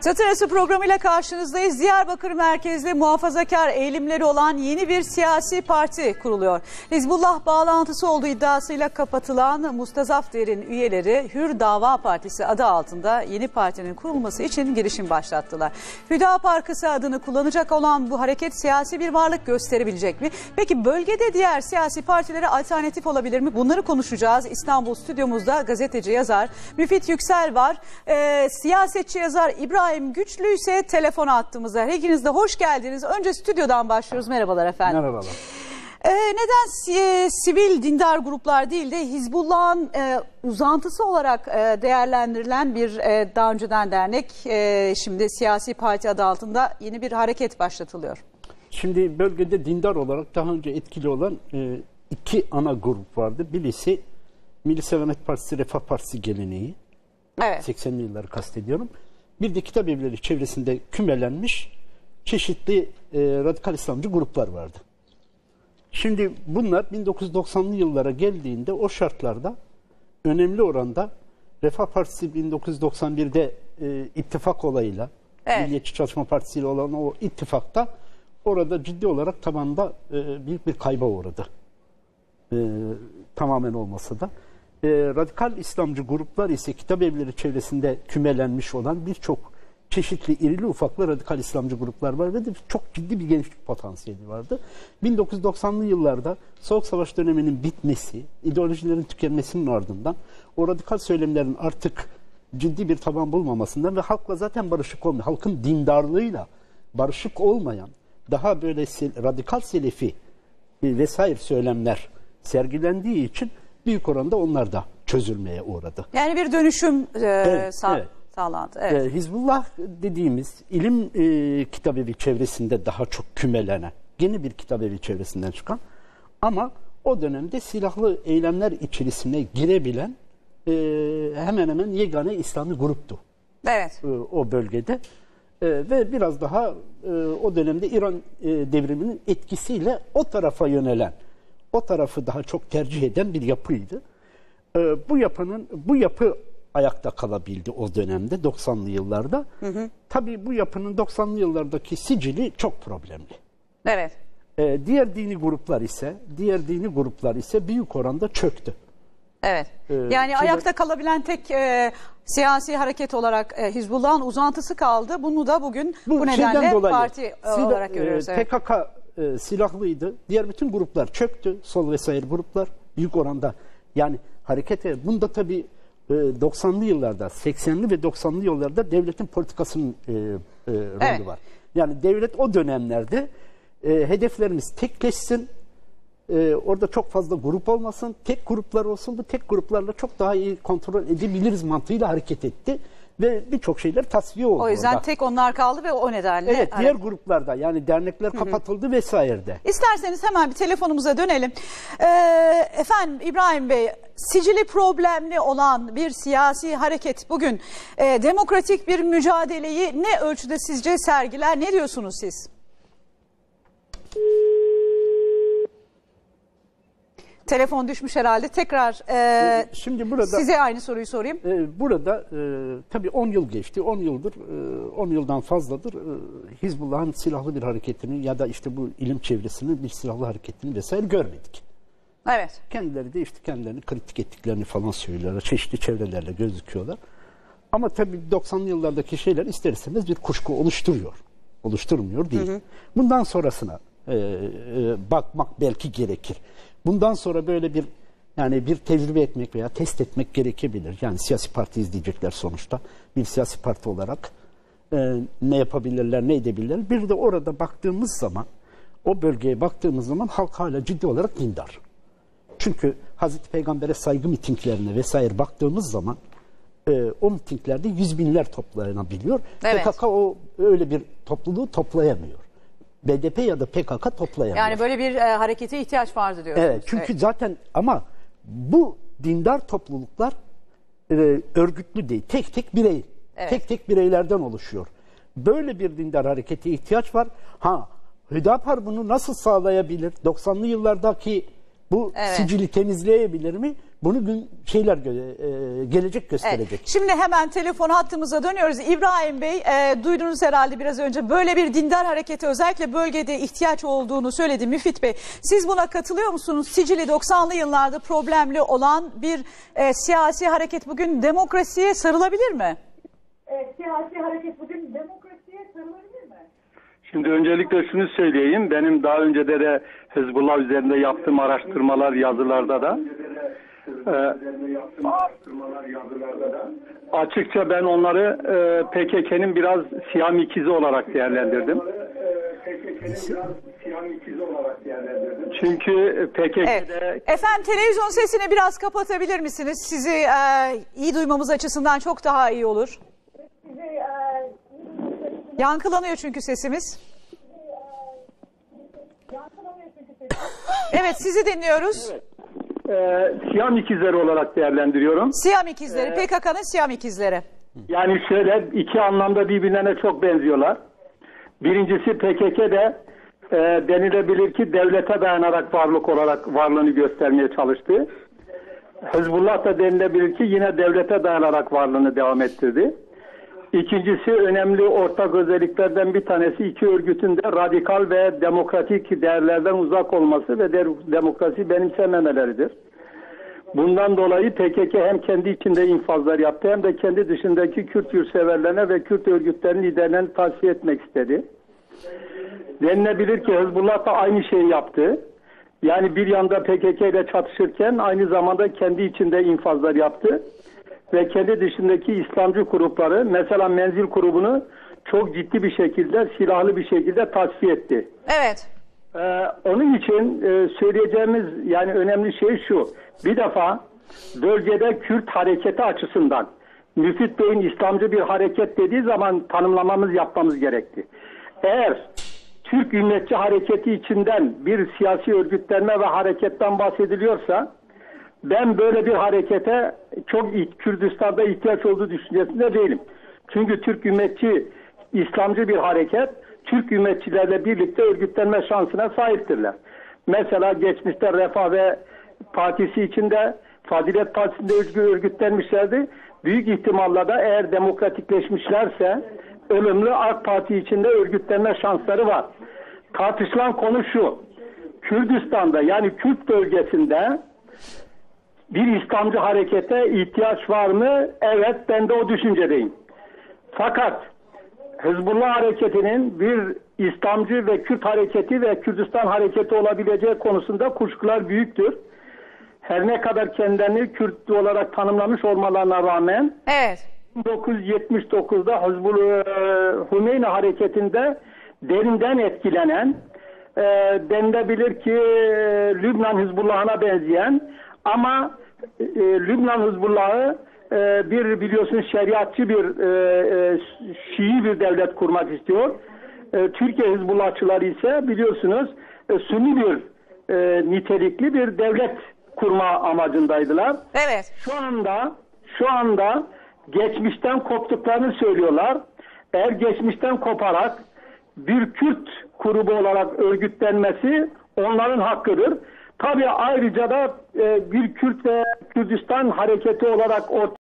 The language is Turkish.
Satırası programıyla karşınızdayız. Diyarbakır merkezli muhafazakar eğilimleri olan yeni bir siyasi parti kuruluyor. Hizbullah bağlantısı olduğu iddiasıyla kapatılan Mustazaf Der'in üyeleri Hür Dava Partisi adı altında yeni partinin kurulması için girişim başlattılar. Hüdapar kısa adını kullanacak olan bu hareket siyasi bir varlık gösterebilecek mi? Peki bölgede diğer siyasi partilere alternatif olabilir mi? Bunları konuşacağız. İstanbul stüdyomuzda gazeteci yazar Müfit Yüksel var. Ee, siyasetçi yazar İbrahim Güçlü ise telefona attığımızda. Her ikiniz de hoş geldiniz. Önce stüdyodan başlıyoruz. Merhabalar efendim. Merhabalar. Ee, neden si- sivil dindar gruplar değil de Hizbullah'ın e, uzantısı olarak e, değerlendirilen bir e, daha önceden dernek e, şimdi siyasi parti adı altında yeni bir hareket başlatılıyor. Şimdi bölgede dindar olarak daha önce etkili olan e, iki ana grup vardı. Birisi Milli Selamet Partisi, Refah Partisi geleneği. Evet. 80'li yılları kastediyorum. Bir de kitap evleri çevresinde kümelenmiş çeşitli e, radikal İslamcı gruplar vardı. Şimdi bunlar 1990'lı yıllara geldiğinde o şartlarda önemli oranda Refah Partisi 1991'de e, ittifak olayıyla Evet. Milliyetçi Çalışma Partisi ile olan o ittifakta orada ciddi olarak tabanda e, büyük bir kayba uğradı. E, tamamen olmasa da. E, radikal İslamcı gruplar ise kitap evleri çevresinde kümelenmiş olan birçok çeşitli irili ufaklı radikal İslamcı gruplar var ve çok ciddi bir gençlik potansiyeli vardı. 1990'lı yıllarda Soğuk Savaş döneminin bitmesi, ideolojilerin tükenmesinin ardından o radikal söylemlerin artık ciddi bir taban bulmamasından ve halkla zaten barışık olmayan, halkın dindarlığıyla barışık olmayan, daha böyle radikal selefi e, vesaire söylemler sergilendiği için büyük oranda onlar da çözülmeye uğradı. Yani bir dönüşüm e, sağ- evet. sağlandı. Evet. Ee, Hizbullah dediğimiz ilim e, kitabevi çevresinde daha çok kümelenen, yeni bir kitabevi çevresinden çıkan ama o dönemde silahlı eylemler içerisine girebilen e, hemen hemen yegane İslami gruptu evet. e, o bölgede. E, ve biraz daha e, o dönemde İran e, devriminin etkisiyle o tarafa yönelen, o tarafı daha çok tercih eden bir yapıydı. E, bu yapının bu yapı ayakta kalabildi o dönemde 90'lı yıllarda. Tabii bu yapının 90'lı yıllardaki sicili çok problemli. Evet. E, diğer dini gruplar ise diğer dini gruplar ise büyük oranda çöktü. Evet. Ee, yani şimdi- ayakta kalabilen tek e, siyasi hareket olarak e, Hizbullah'ın uzantısı kaldı. Bunu da bugün bu, şeyden nedenle dolayı, parti e, olarak görüyoruz. e, evet. PKK e, silahlıydı. Diğer bütün gruplar çöktü. Sol vesaire gruplar büyük oranda. Yani harekete bunda tabii e, 90'lı yıllarda, 80'li ve 90'lı yıllarda devletin politikasının e, e, rolü Evet. var. Yani devlet o dönemlerde e, hedeflerimiz tekleşsin, e, orada çok fazla grup olmasın, tek gruplar olsun, bu tek gruplarla çok daha iyi kontrol edebiliriz mantığıyla hareket etti ve birçok şeyler tasfiye oldu. O yüzden orada. tek onlar kaldı ve o nedenle. Evet, diğer gruplarda yani dernekler kapatıldı vesairede. İsterseniz hemen bir telefonumuza dönelim. Ee, efendim İbrahim Bey, sicili problemli olan bir siyasi hareket bugün e, demokratik bir mücadeleyi ne ölçüde sizce sergiler? Ne diyorsunuz siz? Telefon düşmüş herhalde. Tekrar e, Şimdi burada size aynı soruyu sorayım. e, burada e, tabii 10 yıl geçti. 10 yıldır, e, 10 yıldan fazladır e, Hizbullah'ın silahlı bir hareketini ya da işte bu ilim çevresinin bir silahlı hareketini vesaire görmedik. Evet. Kendileri de işte kendilerini kritik ettiklerini falan söylüyorlar. Çeşitli çevrelerle gözüküyorlar. Ama tabii 90'lı yıllardaki şeyler ister istemez bir kuşku oluşturuyor. Oluşturmuyor değil. Bundan sonrasına e, e, bakmak belki gerekir. Bundan sonra böyle bir yani bir tecrübe etmek veya test etmek gerekebilir. Yani siyasi parti izleyecekler sonuçta. Bir siyasi parti olarak e, ne yapabilirler, ne edebilirler. Bir de orada baktığımız zaman, o bölgeye baktığımız zaman halk hala ciddi olarak dindar. Çünkü Hazreti Peygamber'e saygı mitinglerine vesaire baktığımız zaman e, o mitinglerde yüz binler toplanabiliyor. Evet. PKK o öyle bir topluluğu toplayamıyor. BDP ya da PKK toplayamıyor. Yani böyle bir e, harekete ihtiyaç vardı diyorsunuz. Evet, çünkü zaten ama bu dindar topluluklar e, örgütlü değil. Tek tek birey. Evet. Tek tek bireylerden oluşuyor. Böyle bir dindar harekete ihtiyaç var. Ha Hüdapar bunu nasıl sağlayabilir? 90'lı yıllardaki bu Evet. sicili temizleyebilir mi? Bunu gün şeyler gö- e, gelecek Evet. gösterecek. Şimdi hemen telefon hattımıza dönüyoruz. İbrahim Bey e, duydunuz herhalde biraz önce böyle bir dindar harekete özellikle bölgede ihtiyaç olduğunu söyledi Müfit Bey. Siz buna katılıyor musunuz? Sicili 90'lı yıllarda problemli olan bir e, siyasi hareket bugün demokrasiye sarılabilir mi? Evet, siyasi hareket bugün demokrasiye sarılabilir mi? Şimdi öncelikle şunu söyleyeyim. Benim daha önce de, de Hizbullah üzerinde yaptığım araştırmalar yazılarda da e, açıkça ben onları e, PKK'nın biraz siyam ikizi olarak değerlendirdim. Çünkü PKK'de Evet. Efendim televizyon sesini biraz kapatabilir misiniz? Sizi e, iyi duymamız açısından çok daha iyi olur. Yankılanıyor çünkü sesimiz. Evet sizi dinliyoruz. E, siyam ikizleri olarak değerlendiriyorum. Siyam ikizleri, PKK'nın Siyam ikizleri. Yani şöyle iki anlamda birbirlerine çok benziyorlar. Birincisi PKK'de e, denilebilir ki devlete dayanarak varlık olarak varlığını göstermeye çalıştı. Hizbullah da denilebilir ki yine devlete dayanarak varlığını devam ettirdi. İkincisi önemli ortak özelliklerden bir tanesi iki örgütün de radikal ve demokratik değerlerden uzak olması ve de- demokrasi benimsememeleridir. Bundan dolayı PKK hem kendi içinde infazlar yaptı hem de kendi dışındaki Kürt yurtseverlerine ve Kürt örgütlerinin liderlerini tavsiye etmek istedi. Denilebilir ki Hizbullah da aynı şeyi yaptı. Yani bir yanda PKK ile çatışırken aynı zamanda kendi içinde infazlar yaptı. Ve kendi dışındaki İslamcı grupları mesela Menzil grubunu çok ciddi bir şekilde silahlı bir şekilde tasfiye etti. Evet. Ee, onun için e, söyleyeceğimiz yani önemli şey şu. Bir defa bölgede Kürt hareketi açısından Müfit Bey'in İslamcı bir hareket dediği zaman tanımlamamız yapmamız gerekti. Eğer Türk Ümmetçi Hareketi içinden bir siyasi örgütlenme ve hareketten bahsediliyorsa ben böyle bir harekete çok Kürdistan'da ihtiyaç olduğu düşüncesinde değilim. Çünkü Türk Ümmetçi İslamcı bir hareket Türk ümmetçilerle birlikte örgütlenme şansına sahiptirler. Mesela geçmişte Refah ve Partisi içinde Fadilet Partisi'nde örgütlenmişlerdi. Büyük ihtimalle da eğer demokratikleşmişlerse ölümlü AK Parti içinde örgütlenme şansları var. Tartışılan konu şu. Kürdistan'da yani Kürt bölgesinde bir İslamcı harekete ihtiyaç var mı? Evet ben de o düşüncedeyim. Fakat Hizbullah hareketinin bir İslamcı ve Kürt hareketi ve Kürdistan hareketi olabileceği konusunda kuşkular büyüktür. Her ne kadar kendilerini Kürt olarak tanımlamış olmalarına rağmen Evet. 1979'da Hizbullah e, Hümeyni hareketinde derinden etkilenen e, denilebilir ki e, Lübnan Hizbullah'ına benzeyen ama e, Lübnan Hizbullah'ı e, bir biliyorsun şeriatçı bir e, e, Şii bir devlet kurmak istiyor. E, Türkiye Hizbullahçıları ise biliyorsunuz e, Sünni bir e, nitelikli bir devlet kurma amacındaydılar. Evet. Şu anda şu anda geçmişten koptuklarını söylüyorlar. Eğer geçmişten koparak bir Kürt grubu olarak örgütlenmesi onların hakkıdır. Tabii ayrıca da e, bir Kürt ve Kürdistan hareketi olarak ortaya